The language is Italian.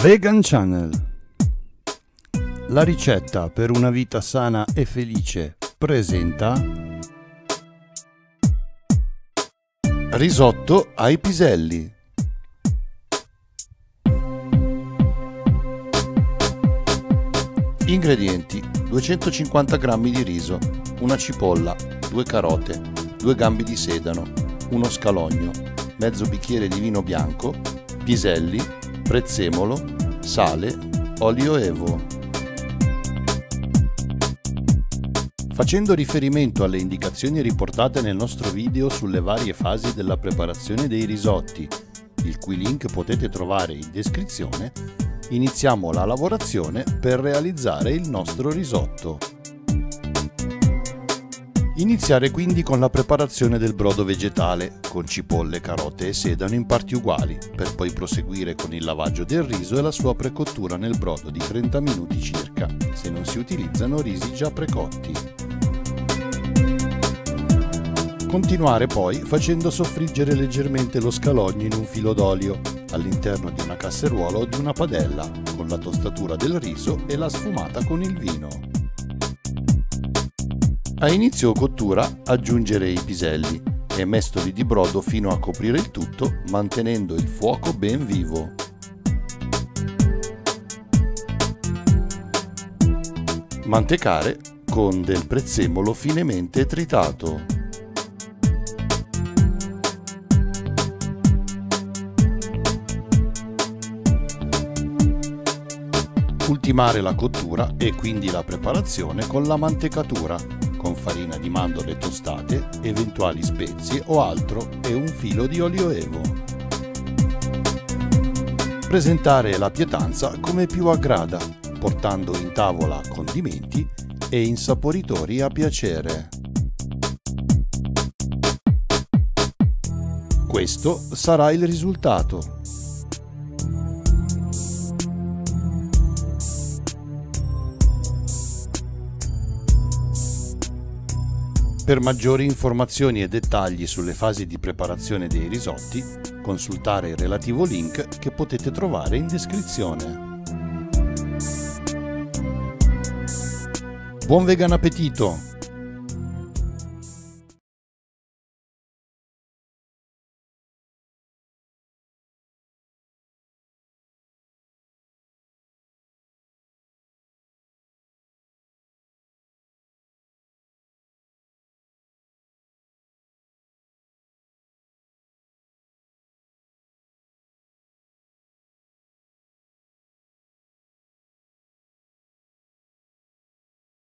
Vegan Channel. La ricetta per una vita sana e felice presenta Risotto ai piselli. Ingredienti: 250 g di riso, una cipolla, due carote, due gambi di sedano, uno scalogno, mezzo bicchiere di vino bianco, piselli, prezzemolo, sale, olio evo. Facendo riferimento alle indicazioni riportate nel nostro video sulle varie fasi della preparazione dei risotti, il cui link potete trovare in descrizione, iniziamo la lavorazione per realizzare il nostro risotto. Iniziare quindi con la preparazione del brodo vegetale, con cipolle, carote e sedano in parti uguali, per poi proseguire con il lavaggio del riso e la sua precottura nel brodo di 30 minuti circa, se non si utilizzano risi già precotti. Continuare poi facendo soffriggere leggermente lo scalogno in un filo d'olio, all'interno di una casseruola o di una padella, con la tostatura del riso e la sfumata con il vino. A inizio cottura aggiungere i piselli e mestoli di brodo fino a coprire il tutto mantenendo il fuoco ben vivo. Mantecare con del prezzemolo finemente tritato. Ultimare la cottura e quindi la preparazione con la mantecatura con farina di mandorle tostate, eventuali spezie o altro e un filo di olio evo. Presentare la pietanza come più aggrada, portando in tavola condimenti e insaporitori a piacere. Questo sarà il risultato. Per maggiori informazioni e dettagli sulle fasi di preparazione dei risotti, consultare il relativo link che potete trovare in descrizione. Buon vegan appetito!